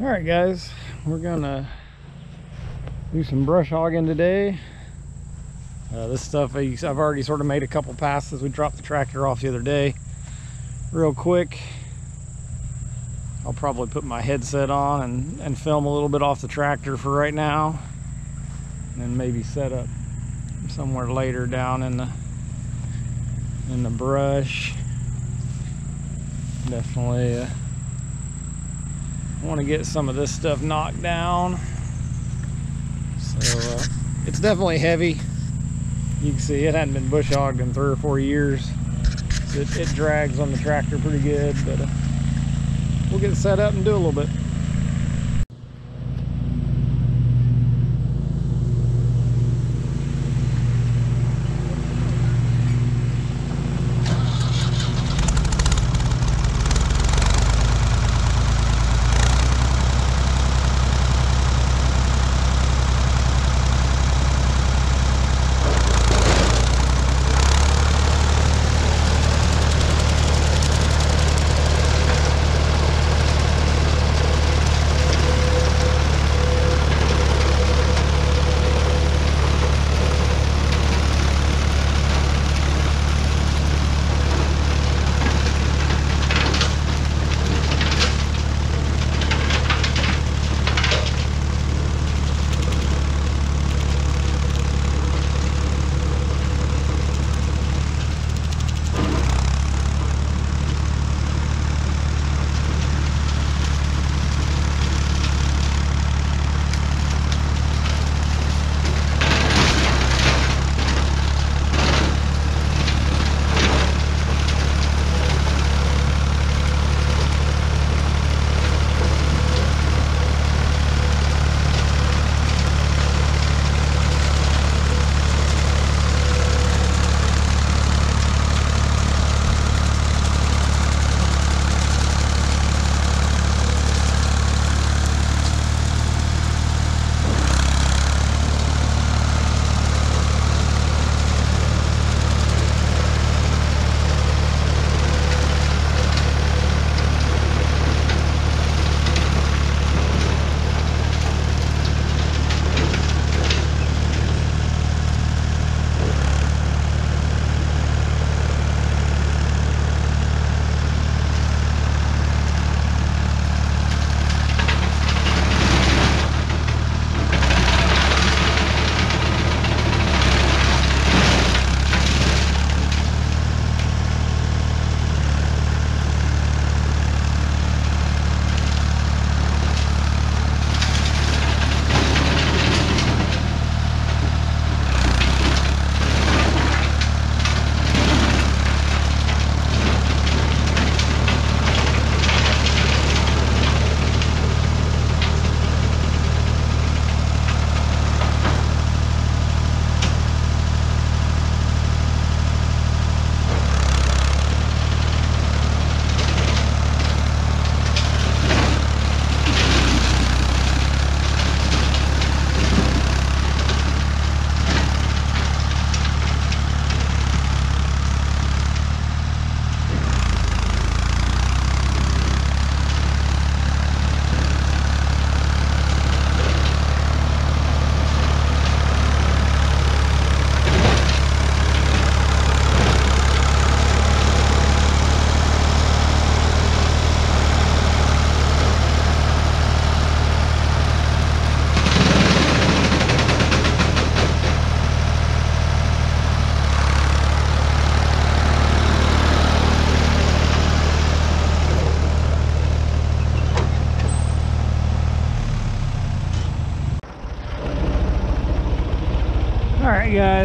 All right, guys, we're gonna do some brush hogging today. Uh, this stuff I've already sort of made a couple passes. We dropped the tractor off the other day real quick. I'll probably put my headset on and, and film a little bit off the tractor for right now. And then maybe set up somewhere later down in the in the brush. Definitely uh, want to get some of this stuff knocked down. So uh, it's definitely heavy. You can see it hadn't been bush hogged in three or four years. It, it drags on the tractor pretty good, but uh, we'll get it set up and do a little bit.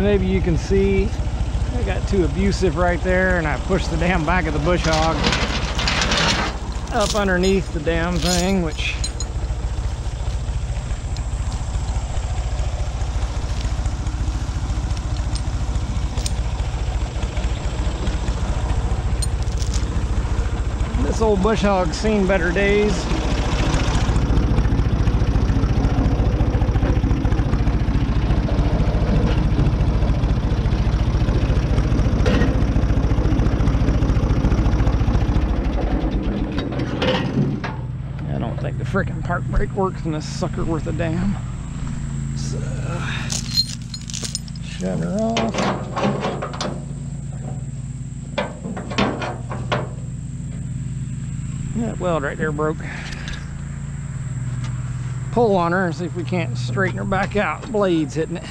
Guys, maybe you can see I got too abusive right there and I pushed the damn back of the bush hog up underneath the damn thing, which this old bush hog's seen better days. I don't think the freaking park brake works and this sucker worth a damn. So, shut her off. That weld right there broke. Pull on her and see if we can't straighten her back out. Blades hitting it.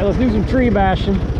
Right, let's do some tree bashing.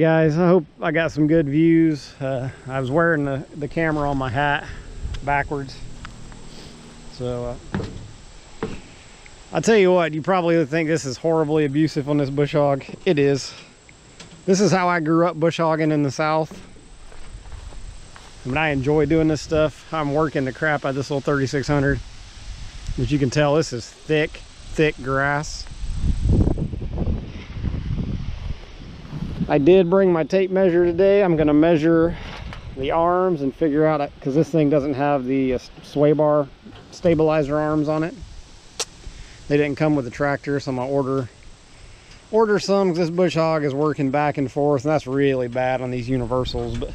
Guys, I hope I got some good views. Uh, I was wearing the, the camera on my hat backwards. So, uh, I'll tell you what, you probably think this is horribly abusive on this bush hog. It is. This is how I grew up bush hogging in the South. I mean, I enjoy doing this stuff. I'm working the crap out of this little 3600. As you can tell, this is thick, thick grass. I did bring my tape measure today. I'm gonna measure the arms and figure out, because this thing doesn't have the uh, sway bar stabilizer arms on it. They didn't come with the tractor, so I'm gonna order order some because this bush hog is working back and forth and that's really bad on these universals but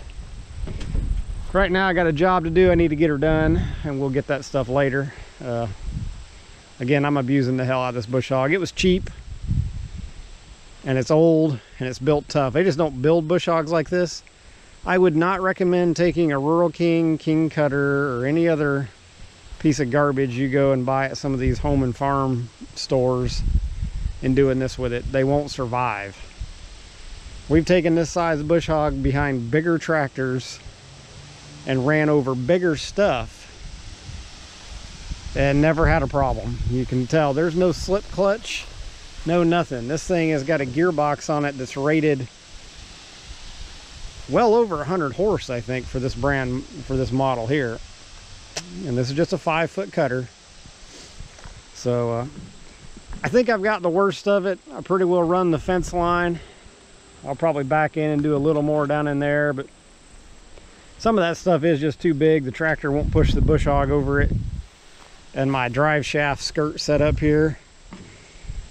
right now I got a job to do I need to get her done and we'll get that stuff later uh, again I'm abusing the hell out of this bush hog it was cheap and it's old and it's built tough they just don't build bush hogs like this I would not recommend taking a Rural King, King Kutter, or any other piece of garbage you go and buy at some of these home and farm stores and doing this with it. They won't survive. We've taken this size bush hog behind bigger tractors and ran over bigger stuff and never had a problem. You can tell there's no slip clutch, no nothing. This thing has got a gearbox on it that's rated well over 100 horse, I think, for this brand, for this model here. And this is just a five foot cutter. So, uh, I think I've got the worst of it. I pretty well run the fence line. I'll probably back in and do a little more down in there, but some of that stuff is just too big. The tractor won't push the bush hog over it. And my drive shaft skirt set up here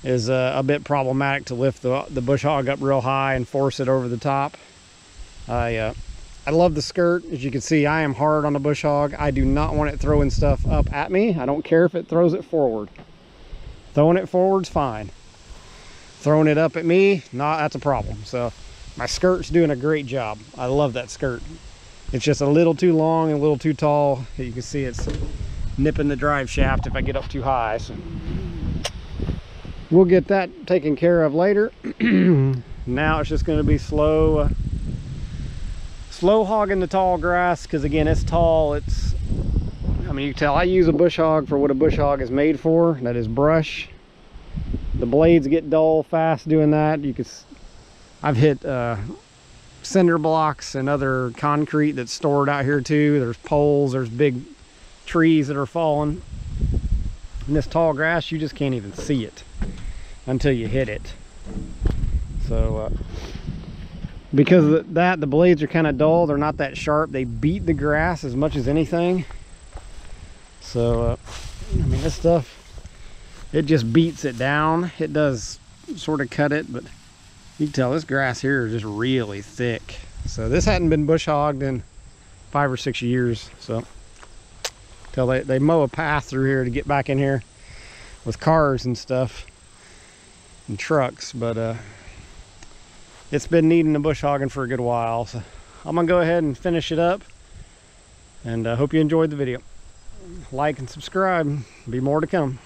is uh, a bit problematic to lift the, the bush hog up real high and force it over the top. I, uh, I love the skirt. As you can see, I am hard on the bush hog. I do not want it throwing stuff up at me. I don't care if it throws it forward. Throwing it forward's fine. Throwing it up at me, not that's a problem. So my skirt's doing a great job. I love that skirt. It's just a little too long and a little too tall. You can see it's nipping the drive shaft if I get up too high. So we'll get that taken care of later. now it's just going to be slow, slow hogging the tall grass because again it's tall. It's I mean, you can tell I use a bush hog for what a bush hog is made for. That is brush. The blades get dull fast doing that. You can, I've hit uh, cinder blocks and other concrete that's stored out here too. There's poles, there's big trees that are falling. And this tall grass, you just can't even see it until you hit it. So, uh, because of that, the blades are kind of dull. They're not that sharp. They beat the grass as much as anything. So, uh, I mean, this stuff, it just beats it down. It does sort of cut it, but you can tell this grass here is just really thick. So this hadn't been bush hogged in five or six years. So, till they, they mow a path through here to get back in here with cars and stuff and trucks. But uh, it's been needing the bush hogging for a good while. So I'm gonna go ahead and finish it up and I uh, hope you enjoyed the video like and subscribe. Be more to come.